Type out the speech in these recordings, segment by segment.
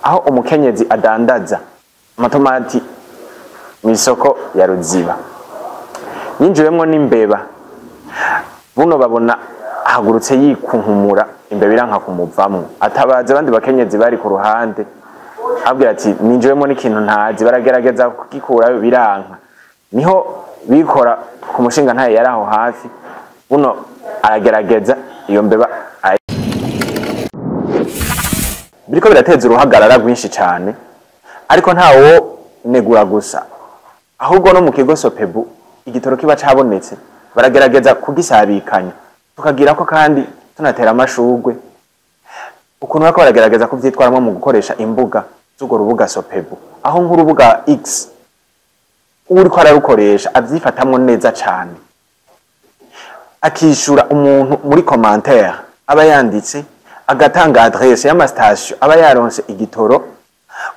aho umukenyezi adandaza amatomati mu isoko ya ruziba yinjiwemo n'imbeba buno babona ahagurutse yikunkumura imbeba iranka kumuvamo atabaza abandi bakenyezi bari ku ruhande abwira ati ninjiwemo n'ikintu ntazi baragerageza kugikurayo biranka niho bikora ku mushinga ntayo yari aho hafi buno aragerageza iyo mbeba biriko birateza uruhagarara rwinshi cyane ariko ntawo negura gusa ahubwo no mu kigo sopebu igitoro kiba cabonetse baragerageza kugisabikanya tukagira ko kandi tunatera amashugwe ukuntu ko baragerageza kubyitwaramo mu gukoresha imbuga z'urwo rubuga sopebu aho nk'urubuga x uriko ararukoresha avyifatamwo neza cane akishura umuntu muri commentaire aba yanditse agatanga aderesi y'amasitasiyo aba yaronse igitoro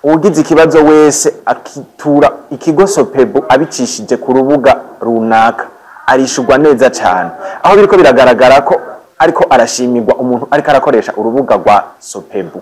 ugize ikibazo wese akitura ikigo sopebu abicishije ku rubuga runaka arishugwa neza cyane aho biriko biragaragara ko ariko arashimirwa umuntu ariko arakoresha urubuga rwa sopebu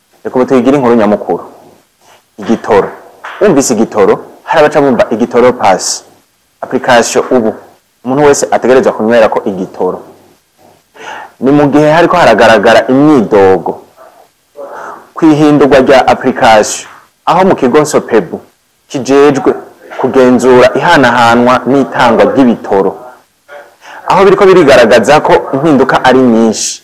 reka tuyigire inkuru nyamukuru igitoro wumvise igitoro hari abaca bumva igitoro pasi apurikasiyo ubu umuntu wese ategereza kunywera ko igitoro ni mu gihe hariko haragaragara imyidogo kwihindurwa rya apurikasiyo aho mu kigo sopebu kijejwe kugenzura ihanahanwa n'itangwa ry'ibitoro aho biriko birigaragaza ko impinduka ari nyinshi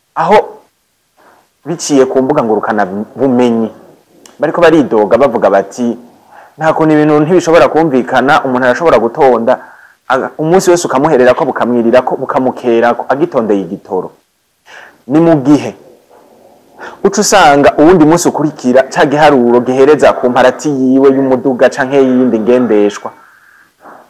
aho biciye ku mbuga bumenyi bariko baridoga bavuga bati nta kuntu ibintu ntibishobora kumvikana umuntu arashobora gutonda umunsi wese ukamuherera ko bukamwirira ko bukamukera ko agitondeye igitoro ni mu gihe uca usanga uwundi munsi ukurikira cya giharuro gihereza ku mparati yiwe y'umuduga cyangwa y'iyindi ngendeshwa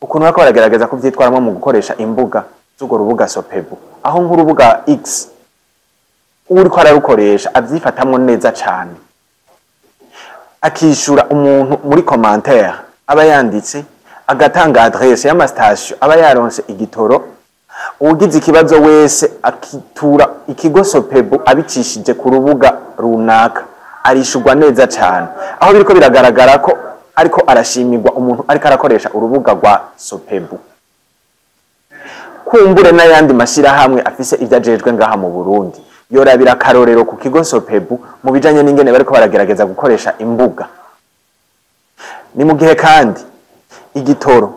ukuntu ko baragerageza kubyitwaramo mu gukoresha imbuga z'urwo rubuga sopebu aho nk'urubuga x uriko ararukoresha abyifatamo neza cyane akishyura umuntu muri komantere aba yanditse agatanga aderese y'amasitasiyo aba yaronse igitoro ugize ikibazo wese akitura ikigo sopebu abicishije ku rubuga runaka arishyurwa neza cyane aho biriko biragaragara ko ariko arashimirwa umuntu ariko arakoresha urubuga rwa sopebu kumbure n'ayandi mashyirahamwe afise ibyo ajejwe ngaha mu burundi yorabira akarorero ku kigo sopebu mu bijyanye n'ingene bariko baragerageza gukoresha imbuga ni mu gihe kandi igitoro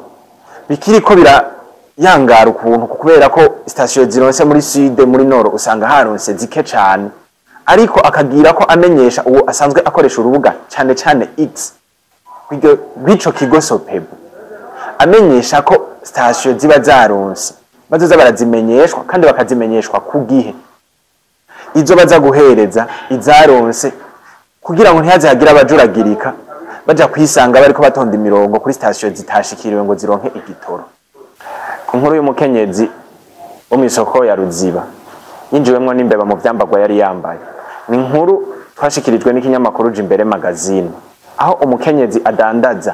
bikiri ko birayangara ukuntu kubera ko sitasiyo zironse muri side muri noro usanga haronse zike cyane ariko akagira ko amenyesha uwo asanzwe akoresha urubuga cyane cyane x bico kigo sopebu amenyesha ko sitasiyo ziba zaronse bazoza barazimenyeshwa kandi bakazimenyeshwa ku gihe izo baza guhereza izaronse kugira ngo ntihazihagire abajuragirika bajya kwisanga bariko batonda imirongo kuri sitasiyo zitashikiriwe ngo zironke igitoro ku nkuru y'umukenyezi wo mu isoko ya ruziba yinjiwemwo n'imbeba mu vyambagwa yari yambaye ni nkuru twashikirijwe n'ikinyamakuru imbere magazine aho umukenyezi adandaza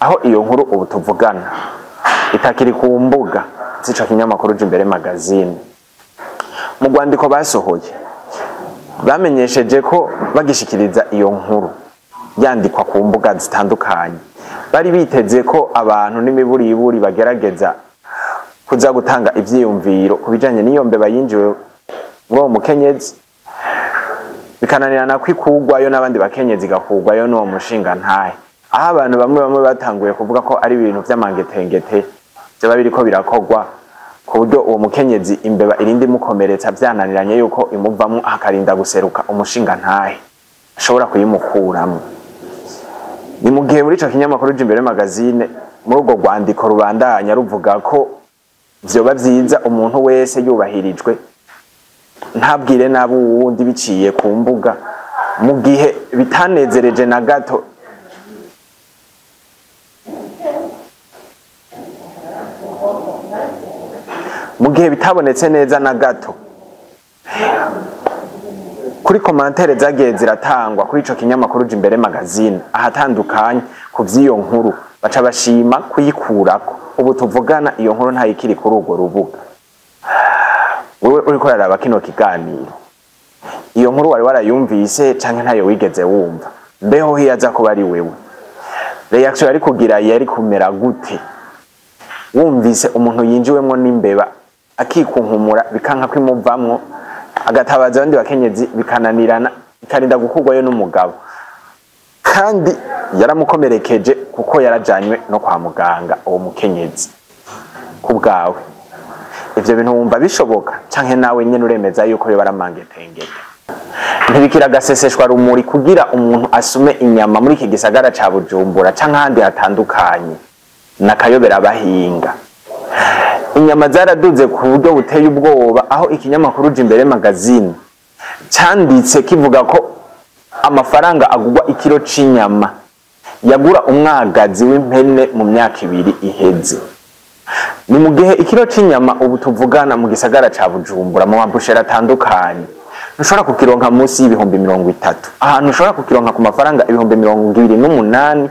aho iyo nkuru ubu tuvugana itakiri ku mbuga z'ico kinyamakuru j'imbere magazine mu rwandiko basohoye bamenyesheje ko bagishikiriza iyo nkuru yandikwa ku mbuga zitandukanye bari biteze ko abantu n'imiburiburi bagerageza kuza gutanga ibyiyumviro ku bijyanye n'iyo mbeba yinjiwe muri uwo mukenyezi bikananirana ko ikugwayo n'abandi bakenyezi igakugwayo n'uwo mushinga ntahe aho abantu bamwe bamwe batanguye kuvuga ko ari ibintu by'amangetengete byaba biri ko birakogwa ku buryo uwo mukenyezi imbeba irindi mukomeretsa byananiranye yuko imuvamo akarinda guseruka umushinga ntahe ashobora kuyimukuramo ni mu gihe muri icyo kinyamakuru j'imbere magazine muri urwo rwandiko rubandanya ruvuga ko byoba byiza umuntu wese yubahirijwe ntabwire n'abo wundi biciye ku mbuga mu gihe bitanezereje na gato mu gihe bitabonetse neza na gato kuri komantere zagiye ziratangwa kuri icyo kinyamakuru imbere magazine ahatandukanye ku by'iyo nkuru baca bashima kuyikurako ubu tuvugana iyo nkuru ntayikiri kuri urwo rubuga wowe uri kuraraba kino kiganiro iyo nkuru wari warayumvise cyangwa ntayo wigeze wumva mbeho hiyaza kuba ari wewe reaction yari kugira yari kumera gute wumvise umuntu yinjiwemo n'imbeba akikunkumura bikanka kwimuvamwo agatabaza abandi bakenyezi bikananirana bikarinda gukugwayo n'umugabo kandi yaramukomerekeje kuko yarajyanywe no kwa muganga uwo mukenyezi ku bwawe ibyo bintu wumva bishoboka cyangwa nawe nyine uremeza yuko bibaramangetengera ntibikira agaseseshwa rumuri kugira umuntu asume inyama muri iki gisagara cya bujumbura cyangwa ahandi hatandukanye ni abahinga inyama zaraduze ku buryo buteye ubwoba aho ikinyamakuru imbere magazine cyanditse kivuga ko amafaranga agurwa ikiro cy'inyama yagura umwagazi w'impene mu myaka ibiri iheze ni mu gihe ikiro cy'inyama ubu tuvugana mu gisagara cya bujumbura mu mabusheri atandukanye ntushobora kukironka munsi y'ibihumbi mirongo itatu ahantu ushobora kukironka ku mafaranga ibihumbi mirongo ibiri n'umunani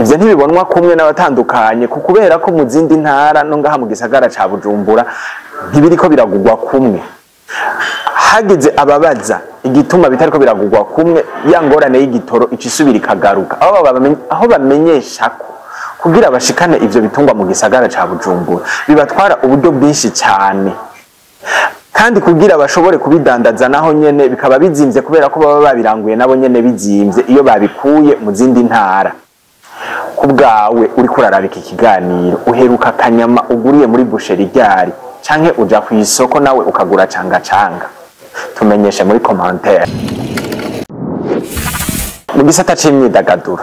ibyo ntibibonwa kumwe n'abatandukanye ku kubera ko mu zindi ntara no ngaha mu gisagara cya bujumbura ko biragugwa kumwe hagize ababaza igituma bitariko biragugwa kumwe ya ngorane y'igitoro icisubira ikagaruka aho bamenyesha ko kugira bashikane ibyo bitungwa mu gisagara ca Bujumbura bibatwara uburyo bwinshi cyane kandi kugira bashobore kubidandaza naho nyene bikaba bizimvye kubera ko baba babiranguye nabo nyene bizimvye iyo babikuye mu zindi ntara ku bwawe uri kurararika ikiganiro uheruka akanyama uguriye muri busheri ryari cyangwa ujya ku isoko nawe ukagura canga canga tumenyeshe muri komantere mu gisata cy'imyidagaduro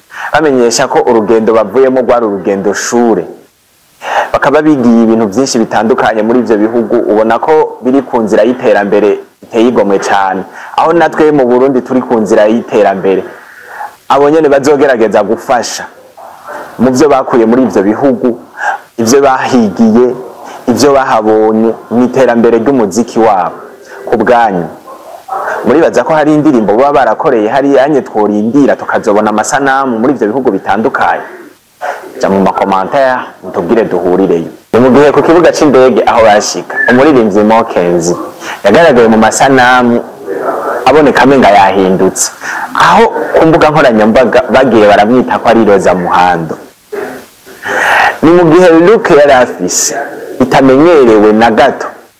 bamenyesha ko urugendo bavuyemo rwari urugendo shure bakaba bigiye ibintu byinshi bitandukanye muri ibyo bihugu ubona ko biri ku nzira y'iterambere iteye igomwe cyane aho natwe mu Burundi turi ku nzira y'iterambere abo nyene bazogerageza gufasha mu byo bakuye muri ibyo bihugu ibyo bahigiye ibyo bahabonye mu iterambere ry'umuziki wabo ku bwanyu muribaza ko hari indirimbo baba barakoreye hari hariya tworindira tukazobona amasanamu muri ibyo bihugu bitandukanye jya mu makomantaya mutubwire duhurireyo ni mu gihe ku kibuga cy'indege aho bashyika umuririmbyi mokenzi yagaragaye mu masanamu aboneka amenga yahindutse aho ku mbuga nkoranyambaga bagiye baramwita ko ari roza muhando ni mu gihe luke yari afise itamenyerewe na gato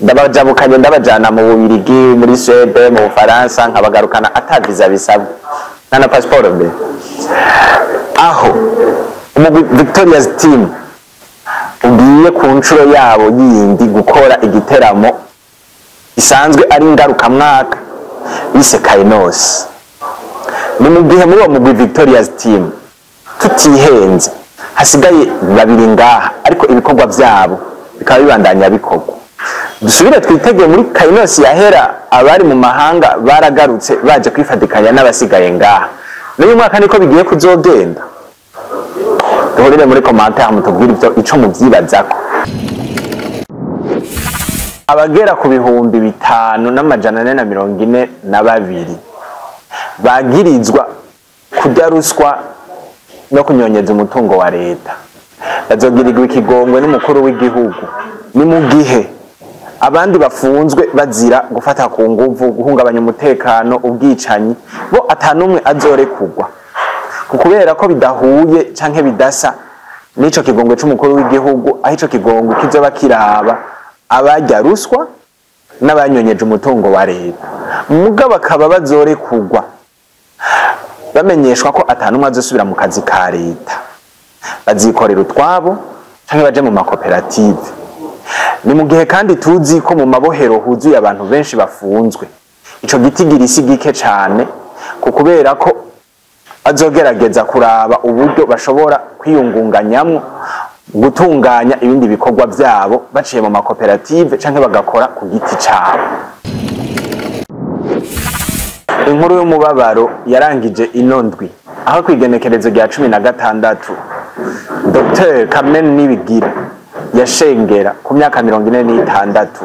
ndabajabukanye ndabajyana mu bubirigi muri swede mu bufaransa nkabagarukana ataviza bisabwa nta na pasiporo mbe aho victoria's team ugiye ku nshuro yabo yindi gukora igiteramo gisanzwe ari ngarukamwaka bise kayinosi ni mu gihe muri uwo mugwi victoria's team tutihenze hasigaye babiri ngaha ariko ibikorwa byabo bikaba bibandanya bikorwa dusubire twitege muri kayinosi ya hera abari mu mahanga baragarutse baje kwifatikanya n'abasigaye ngaha n'uyu mwaka niko bigiye kuzogenda duhurire muri komantere mutubwire ibyo icyo mubyibazaho abagera ku bihumbi bitanu n'amajana ane na mirongo ine na babiri bagirizwa kurya ruswa no kunyonyeza umutungo wa leta bazogirirwa ikigongwe n'umukuru w'igihugu ni mu gihe abandi bafunzwe bazira gufata ku nguvu guhungabanya umutekano ubwicanyi bo atanumwe azorekugwa kubera ko bidahuye canke bidasa n’icyo kigongwe cy’umukuru w'igihugu aho ico kigongwe kizoba kiraba abarya ruswa n'abanyonyeje umutungo wa leta mugabo akaba bazorekugwa bamenyeshwa ko atanumwe azosubira mu kazi ka leta bazikorera utwabo canke baje mu makoperative ni mu gihe kandi tuzi ko mu mabohero huzuye abantu benshi bafunzwe icyo giti girisi gike cyane ku kubera ko azogerageza kuraba uburyo bashobora kwiyungunganyamo gutunganya ibindi bikorwa byabo baciye mu makoperative cyangwa bagakora ku giti cyabo inkuru y'umubabaro yarangije inondwi aho ku igenekerezo rya cumi na gatandatu dr kamen nibigira yashengera ku myaka mirongo ine n'itandatu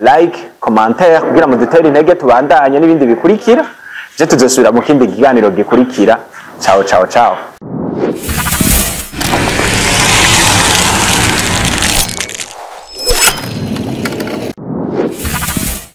like komantere kugira ngo dutere intege tubandanye n'ibindi bikurikira tujya tuzosubira mu kindi kiganiro gikurikira cawo cawo cawo